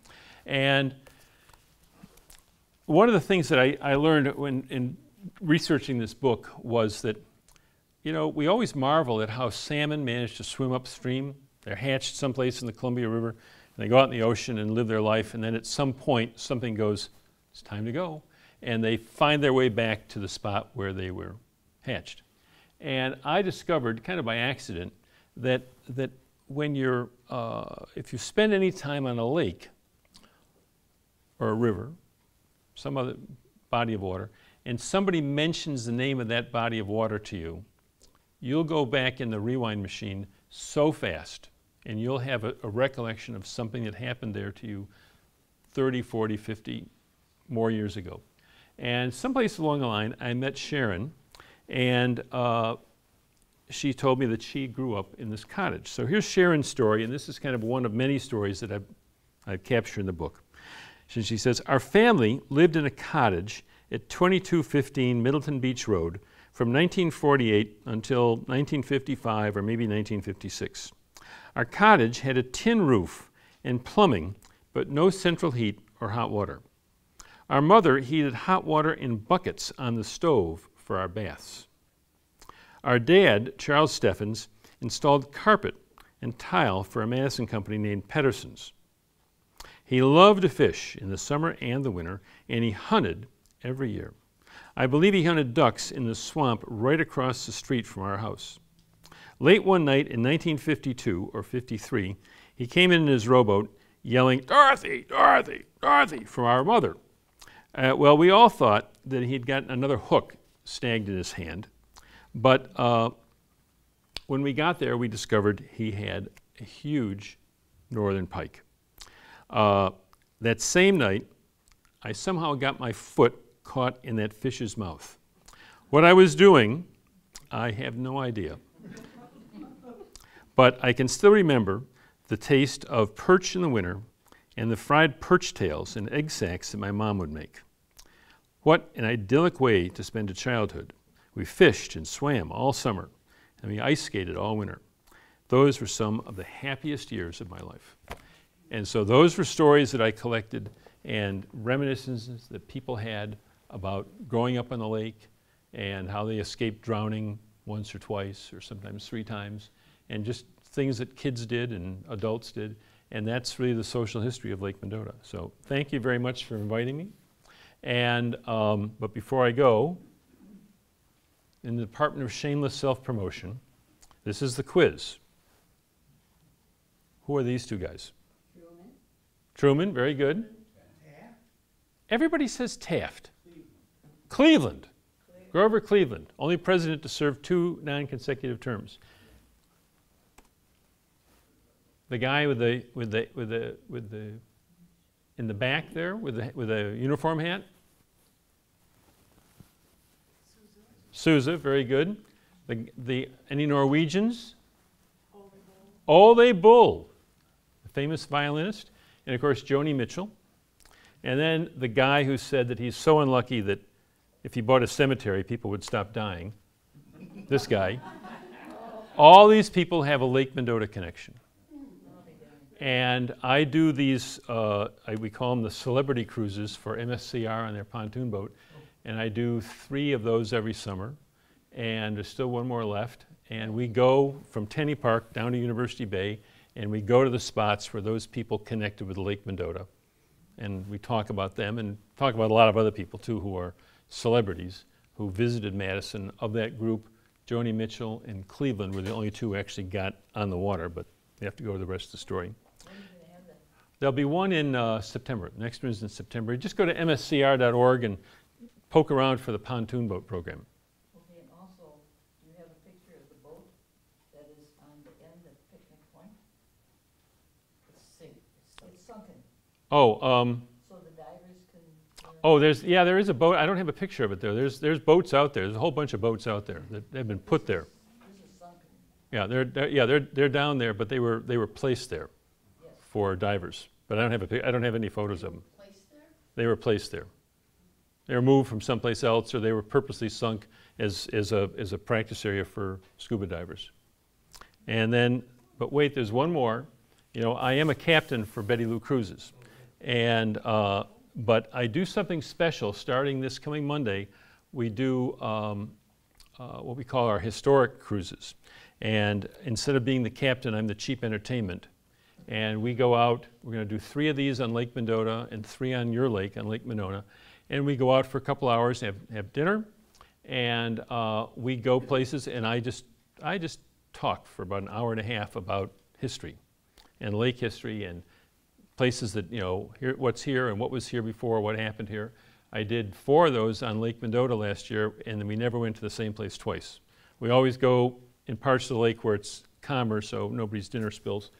[SPEAKER 1] And one of the things that I, I learned when in researching this book was that, you know, we always marvel at how salmon manage to swim upstream. They're hatched someplace in the Columbia River, and they go out in the ocean and live their life, and then at some point, something goes, it's time to go. And they find their way back to the spot where they were hatched. And I discovered, kind of by accident, that, that when you're, uh, if you spend any time on a lake or a river, some other body of water, and somebody mentions the name of that body of water to you, you'll go back in the rewind machine so fast and you'll have a, a, recollection of something that happened there to you 30, 40, 50 more years ago. And someplace along the line, I met Sharon, and uh, she told me that she grew up in this cottage. So here's Sharon's story, and this is kind of one of many stories that I've, I've captured in the book. And she says, Our family lived in a cottage at 2215 Middleton Beach Road from 1948 until 1955 or maybe 1956. Our cottage had a tin roof and plumbing, but no central heat or hot water. Our mother heated hot water in buckets on the stove for our baths. Our dad, Charles Steffens, installed carpet and tile for a Madison company named Pedersen's. He loved to fish in the summer and the winter, and he hunted every year. I believe he hunted ducks in the swamp right across the street from our house. Late one night in 1952 or 53, he came in, in his rowboat yelling, Dorothy, Dorothy, Dorothy, from our mother. Uh, well, we all thought that he'd gotten another hook snagged in his hand, but uh, when we got there, we discovered he had a huge northern pike. Uh, that same night, I somehow got my foot caught in that fish's mouth. What I was doing, I have no idea. but I can still remember the taste of perch in the winter and the fried perch tails and egg sacks that my mom would make. What an idyllic way to spend a childhood. We fished and swam all summer, and we ice skated all winter. Those were some of the happiest years of my life. And so those were stories that I collected and reminiscences that people had about growing up on the lake and how they escaped drowning once or twice or sometimes three times, and just things that kids did and adults did. And that's really the social history of Lake Mendota. So thank you very much for inviting me. And, um, but before I go, in the Department of Shameless Self-Promotion, this is the quiz. Who are these two guys?
[SPEAKER 2] Truman,
[SPEAKER 1] Truman, very good. Taft. Everybody says Taft. Cleveland. Grover Cleveland, only president to serve two non consecutive terms. The guy with the, with the, with the, with the in the back there with a, with a uniform hat? Sousa, very good. The, the, any Norwegians? Ole Bull, the famous violinist. And of course, Joni Mitchell. And then the guy who said that he's so unlucky that if he bought a cemetery, people would stop dying. this guy. All these people have a Lake Mendota connection. And I do these, uh, I, we call them the celebrity cruises for MSCR on their pontoon boat. And I do three of those every summer. And there's still one more left. And we go from Tenney Park down to University Bay, and we go to the spots where those people connected with Lake Mendota. And we talk about them and talk about a lot of other people too who are celebrities who visited Madison. Of that group, Joni Mitchell and Cleveland were the only two who actually got on the water, but you have to go to the rest of the story. There'll be one in uh, September. Next one is in September. Just go to mscr.org and poke around for the pontoon boat program.
[SPEAKER 4] Okay, and also, do you have a picture of the boat that is on the end of Picnic Point? It's sink, it's sunken,
[SPEAKER 1] Oh, um,
[SPEAKER 4] so the divers can. uh,
[SPEAKER 1] oh, there's yeah, there is a boat. I don't have a picture of it there. There's there's boats out there. There's a whole bunch of boats out there that have been put there.
[SPEAKER 4] This is sunken,
[SPEAKER 1] Yeah, they're, they're yeah they're they're down there, but they were they were placed there
[SPEAKER 4] yes.
[SPEAKER 1] for divers. But I don't have a pic- I don't have any photos of them.
[SPEAKER 2] Placed there?
[SPEAKER 1] They were placed there. They were moved from someplace else, or they were purposely sunk as as a as a practice area for scuba divers. And then, but wait, there's one more. You know, I am a captain for Betty Lou Cruises, and uh, but I do something special starting this coming Monday. We do um, uh, what we call our historic cruises, and instead of being the captain, I'm the cheap entertainment. And we go out. We're going to do three of these on Lake Mendota and three on your lake on Lake Monona, and we go out for a couple hours, have have dinner, and uh, we go places. And I just I just talk for about an hour and a half about history and lake history and places that, you know, here, what's here and what was here before, what happened here. I did four of those on Lake Mendota last year, and then we never went to the same place twice. We always go in parts of the lake where it's calmer, so nobody's dinner spills.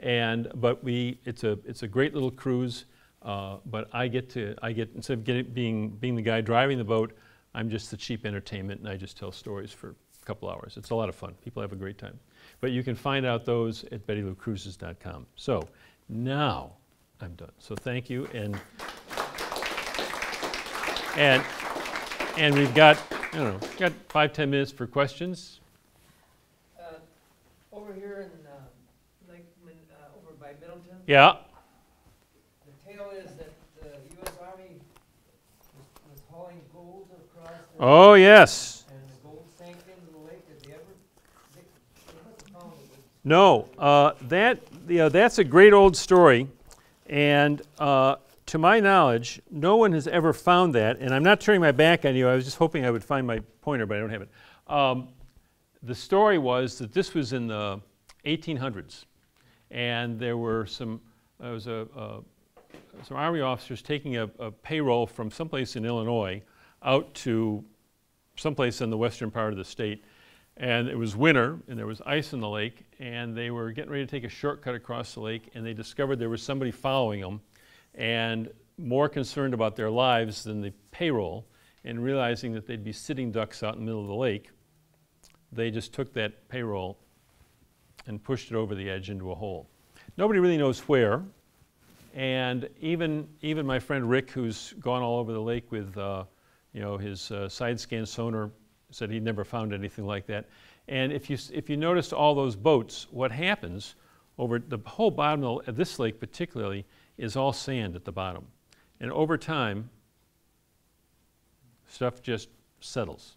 [SPEAKER 1] And, but we, it's a, it's a great little cruise, uh, but I get to, I get, instead of getting, being, being the guy driving the boat, I'm just the cheap entertainment, and I just tell stories for a couple hours. It's a lot of fun. People have a great time. But you can find out those at bettyloucruises.com. So now I'm done. So thank you. And, and, and we've got, I don't know, got five, ten minutes for questions.
[SPEAKER 5] Uh, Over here in, uh, Min- uh, over by Middleton,
[SPEAKER 1] Yeah.
[SPEAKER 5] the tale is that the US Army was, was hauling gold across the.
[SPEAKER 1] Oh, yes.
[SPEAKER 5] And the gold sank into the lake, did they ever, they, they must have found it yes.
[SPEAKER 1] No, uh, that, yeah, that's a great old story. And uh, to my knowledge, no one has ever found that. And I'm not turning my back on you. I was just hoping I would find my pointer, but I don't have it. Um, the story was that this was in the 1800s. And there were some, there was a, a some Army officers taking a, a payroll from someplace in Illinois out to someplace in the western part of the state. And it was winter, and there was ice in the lake, and they were getting ready to take a shortcut across the lake, and they discovered there was somebody following them, and more concerned about their lives than the payroll, and realizing that they'd be sitting ducks out in the middle of the lake, they just took that payroll and pushed it over the edge into a hole. Nobody really knows where, and even, even my friend Rick, who's gone all over the lake with uh, you know, his uh, side scan sonar, said he'd never found anything like that. And if you, if you noticed all those boats, what happens over the whole bottom of this lake particularly is all sand at the bottom. And over time, stuff just settles.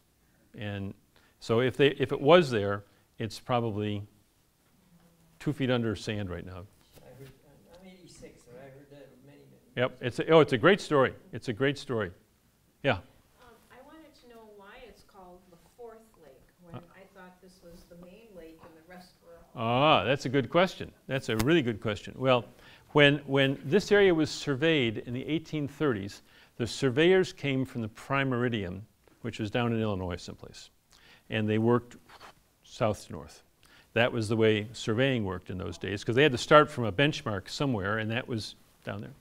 [SPEAKER 1] And so if, they, if it was there, it's probably two feet under sand right now.
[SPEAKER 5] I heard, I'm eighty-six, and I heard that many, many.
[SPEAKER 1] Yep, it's a, oh, it's a great story. It's a great story. Yeah.
[SPEAKER 6] Um, I wanted to know why it's called the fourth lake, when I thought this was the main lake and the rest were all.
[SPEAKER 1] Ah, that's a good question. That's a really good question. Well, when, when this area was surveyed in the 1830s, the surveyors came from the Prime Meridian, which was down in Illinois someplace, and they worked south to north. That was the way surveying worked in those days, because they had to start from a benchmark somewhere, and that was down there.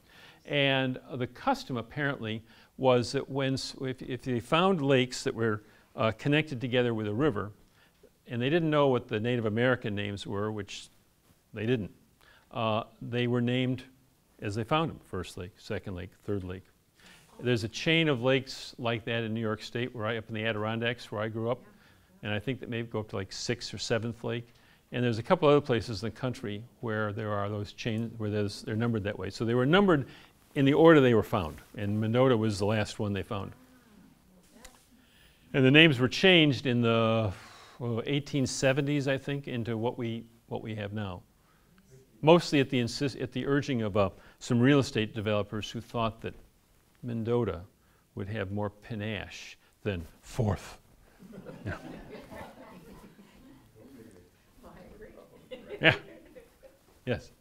[SPEAKER 1] And uh, the custom apparently was that when, if, if they found lakes that were uh, connected together with a river, and they didn't know what the Native American names were, which they didn't, uh, they were named as they found them first lake, second lake, third lake. There's a chain of lakes like that in New York State, where I, up in the Adirondacks, where I grew up, and I think that maybe go up to like sixth or seventh lake. And there's a couple other places in the country where there are those chains, where they're numbered that way. So they were numbered in the order they were found, and Mendota was the last one they found. And the names were changed in the 1870s, I think, into what we, what we have now. Mostly at the, insist, at the urging of uh, some real estate developers who thought that Mendota would have more panache than Fourth.
[SPEAKER 6] I agree.
[SPEAKER 1] Yeah. Yes.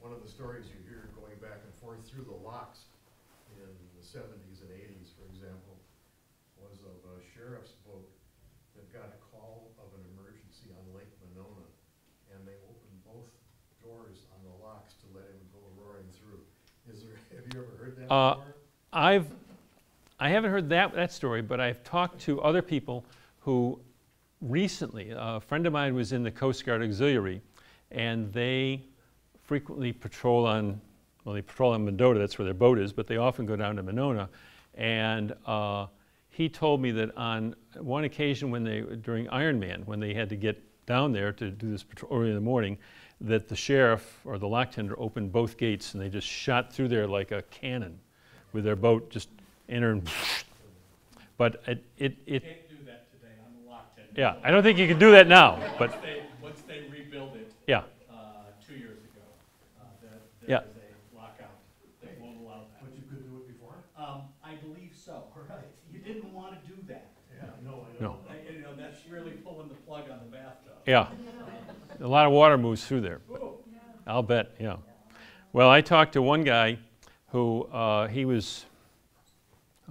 [SPEAKER 3] One of the stories you hear going back and forth through the locks in the seventies and eighties, for example, was of a sheriff's boat that got a call of an emergency on Lake Monona, and they opened both doors on the locks to let him go roaring through. Is there, have you ever heard that
[SPEAKER 1] Uh,
[SPEAKER 3] before?
[SPEAKER 1] I've, I haven't heard that, that story, but I've talked to other people who recently, a friend of mine was in the Coast Guard Auxiliary, and they frequently patrol on, well, they patrol on Mendota, that's where their boat is, but they often go down to Monona. And uh, he told me that on one occasion when they, during Ironman, when they had to get down there to do this patrol early in the morning, that the sheriff or the lock tender opened both gates and they just shot through there like a cannon with their boat just entering. But it, it, it
[SPEAKER 7] Can't do that today, I'm a lock tender.
[SPEAKER 1] yeah, I don't think you can do that now, but
[SPEAKER 7] Once they, once they rebuild it,
[SPEAKER 1] yeah,
[SPEAKER 7] uh, two years ago, uh, there,
[SPEAKER 1] Yeah.
[SPEAKER 7] there a lockout, they won't allow that.
[SPEAKER 3] But you could do it before?
[SPEAKER 7] Um, I believe so, right, you didn't wanna do that.
[SPEAKER 3] Yeah, no, I
[SPEAKER 1] no,
[SPEAKER 3] know.
[SPEAKER 7] I- You know, that's really pulling the plug on the bathtub.
[SPEAKER 1] Yeah. A lot of water moves through there. I'll bet, yeah. Well, I talked to one guy who, uh, he was,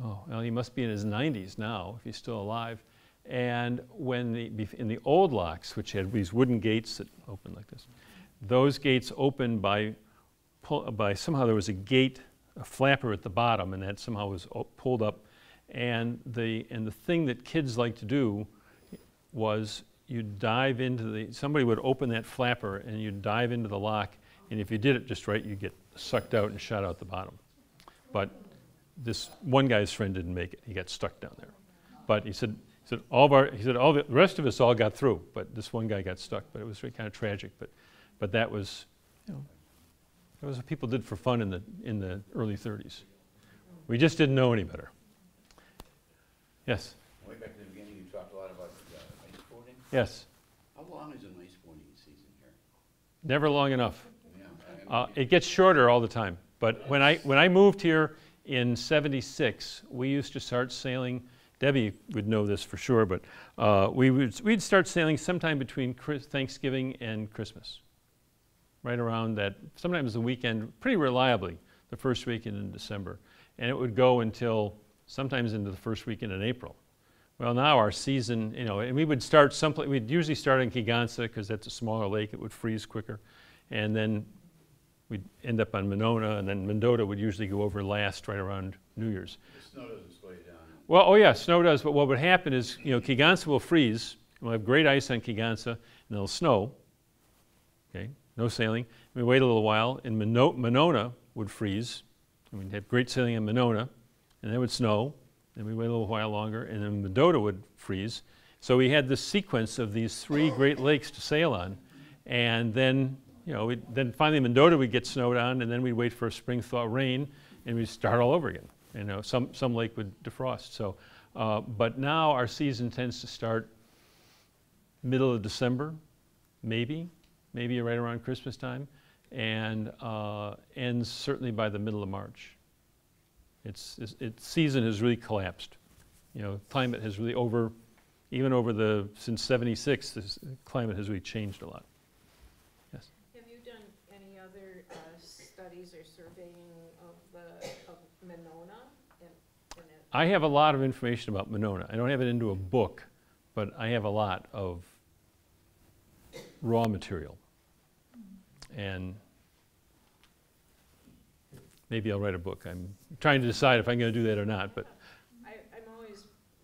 [SPEAKER 1] oh, well, he must be in his 90s now, if he's still alive. And when the, in the old locks, which had these wooden gates that opened like this, those gates opened by, by somehow there was a gate, a flapper at the bottom, and that somehow was pulled up. And the, and the thing that kids like to do was you dive into the, somebody would open that flapper and you'd dive into the lock, and if you did it just right, you'd get sucked out and shot out the bottom. But this one guy's friend didn't make it. He got stuck down there. But he said, he said all of our, he said all the, the rest of us all got through, but this one guy got stuck. But it was really kind of tragic. But, but that was, you know, that was what people did for fun in the in the early 30s. We just didn't know any better. Yes,
[SPEAKER 8] Way back in the beginning, you talked a lot about uh, ice boating.
[SPEAKER 1] Yes.
[SPEAKER 8] How long is an ice boating season here?
[SPEAKER 1] Never long enough.
[SPEAKER 8] Yeah, I- I
[SPEAKER 1] Uh, it gets shorter all the time. But when I, when I moved here in 76, we used to start sailing. Debbie would know this for sure, but uh, we would, we'd start sailing sometime between Chris, Thanksgiving and Christmas. Right around that, sometimes the weekend, pretty reliably, the first weekend in December. And it would go until sometimes into the first weekend in April. Well, now our season, you know, and we would start someplace, we'd usually start in Kegonsa because that's a smaller lake, it would freeze quicker. And then we'd end up on Monona, and then Mendota would usually go over last right around New Year's.
[SPEAKER 8] The snow doesn't slow you down.
[SPEAKER 1] Well, oh yeah, snow does, but what would happen is, you know, Kegonsa will freeze, we'll have great ice on Kegonsa, and it'll snow, okay, no sailing. We wait a little while, and Mono- Monona would freeze, and we'd have great sailing in Monona, and then it would snow, then we'd wait a little while longer, and then Mendota would freeze. So we had this sequence of these three great lakes to sail on, and then, you know, then finally Mendota would get snowed on, and then we'd wait for a spring thaw rain, and we'd start all over again. You know, some, some lake would defrost. So, uh, but now our season tends to start middle of December, maybe, maybe right around Christmas time, and uh, ends certainly by the middle of March. It's, it's, its season has really collapsed. You know, climate has really over, even over the, since 76, this climate has really changed a lot. Yes.
[SPEAKER 6] Have you done any other uh, studies or surveying of the, of Monona? and- and it-
[SPEAKER 1] I have a lot of information about Monona. I don't have it into a book, but I have a lot of raw material. And maybe I'll write a book. I'm trying to decide if I'm going to do that or not, but
[SPEAKER 6] I, I'm always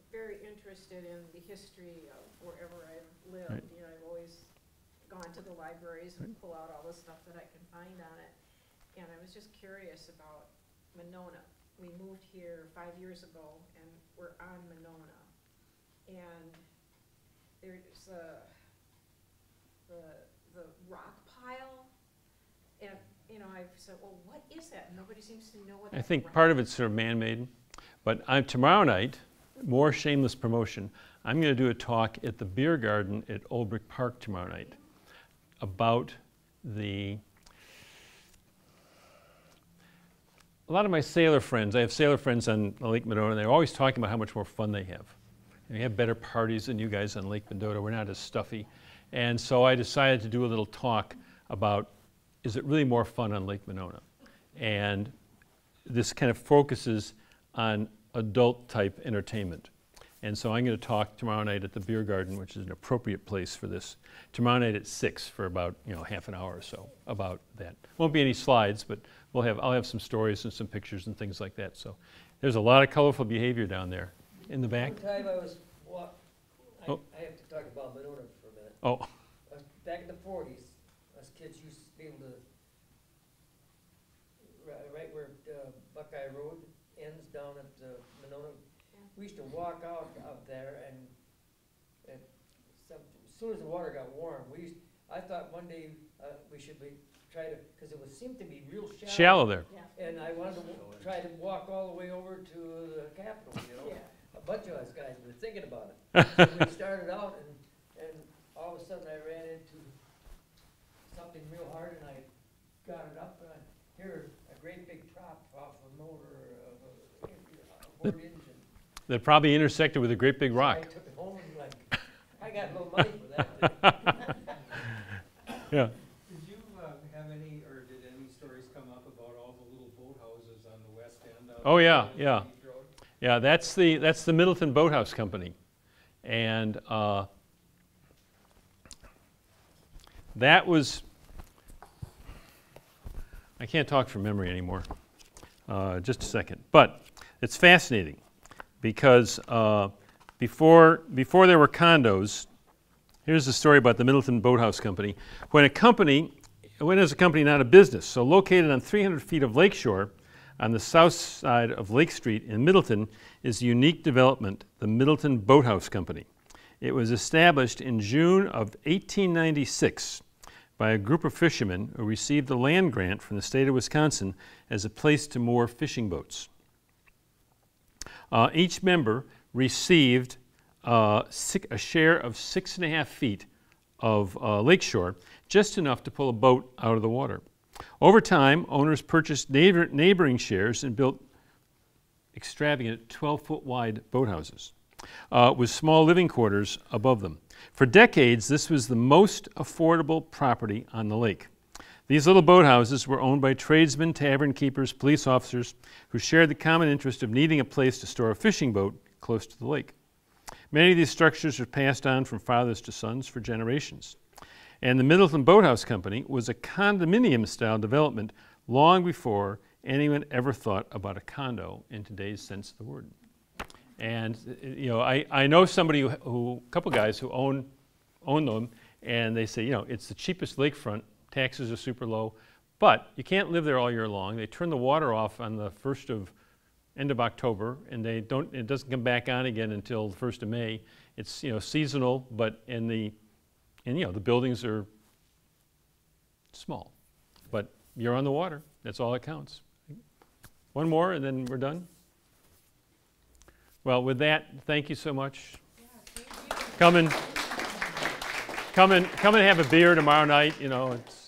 [SPEAKER 6] very interested in the history of wherever I've lived.
[SPEAKER 1] Right.
[SPEAKER 6] You know, I've always gone to the libraries and pull out all the stuff that I can find on it. And I was just curious about Monona. We moved here five years ago and we're on Monona. And there's a, the, the rock pile. You know, I've said, well, what is that? Nobody seems to know what
[SPEAKER 1] I think part of it's sort of man-made. But I'm, tomorrow night, more shameless promotion, I'm going to do a talk at the beer garden at Olbrich Park tomorrow night about the. A lot of my sailor friends, I have sailor friends on Lake Medona, and they're always talking about how much more fun they have. And we have better parties than you guys on Lake Medona. We're not as stuffy. And so I decided to do a little talk about is it really more fun on Lake Monona? And this kind of focuses on adult type entertainment. And so I'm going to talk tomorrow night at the beer garden, which is an appropriate place for this. Tomorrow night at six for about you know half an hour or so about that. Won't be any slides, but we'll have I'll have some stories and some pictures and things like that. So there's a lot of colorful behavior down there in the back.
[SPEAKER 5] One time I was, wa- I,
[SPEAKER 1] Oh.
[SPEAKER 5] I have to talk about Monona for a minute.
[SPEAKER 1] Oh,
[SPEAKER 5] Uh, Back in the forties, us kids used to be able to, ri- right where uh, Buckeye Road ends down at the Monona, we used to walk out of there and, and some, as soon as the water got warm, we used, I thought one day, uh, we should be, try to, cause it was, seemed to be real shallow.
[SPEAKER 1] shallow there.
[SPEAKER 5] And I wanted to w- try to walk all the way over to the Capitol, you know?
[SPEAKER 6] Yeah.
[SPEAKER 5] A bunch of us guys were thinking about it. So we started out and, and all of a sudden I ran into something real hard and I got it up and I hear a great big drop off a motor of a, a
[SPEAKER 1] That probably intersected with a great big
[SPEAKER 5] So I
[SPEAKER 1] rock.
[SPEAKER 5] took it home and like, I got no money for that.
[SPEAKER 1] Yeah.
[SPEAKER 9] Did you uh, have any, or did any stories come up about all the little boathouses on the west end of?
[SPEAKER 1] Oh, yeah,
[SPEAKER 9] of
[SPEAKER 1] yeah.
[SPEAKER 9] Road?
[SPEAKER 1] Yeah, that's the, that's the Middleton Boathouse Company. And uh, that was, I can't talk from memory anymore. Uh, just a second. But it's fascinating because uh, before, before there were condos, here's the story about the Middleton Boathouse Company. When a company, when is a company not a business? So located on 300 feet of lakeshore, on the south side of Lake Street in Middleton is a unique development, the Middleton Boathouse Company. It was established in June of 1896 by a group of fishermen who received a land grant from the state of Wisconsin as a place to moor fishing boats. Uh, each member received uh, six, a share of six and a half feet of uh, lakeshore, just enough to pull a boat out of the water. Over time, owners purchased neighbor, neighboring shares and built extravagant 12 foot wide boathouses uh, with small living quarters above them. For decades, this was the most affordable property on the lake. These little boathouses were owned by tradesmen, tavern keepers, police officers who shared the common interest of needing a place to store a fishing boat close to the lake. Many of these structures were passed on from fathers to sons for generations. And the Middleton Boathouse Company was a condominium style development long before anyone ever thought about a condo in today's sense of the word. And you know, I, I know somebody who, who a couple guys who own own them, and they say, you know, it's the cheapest lakefront. Taxes are super low, but you can't live there all year long. They turn the water off on the first of end of October, and they don't. It doesn't come back on again until the first of May. It's you know seasonal, but in the and you know the buildings are small, but you're on the water. That's all that counts. One more, and then we're done. Well, with that, thank you so much. Come and come and come and have a beer tomorrow night. You know, it's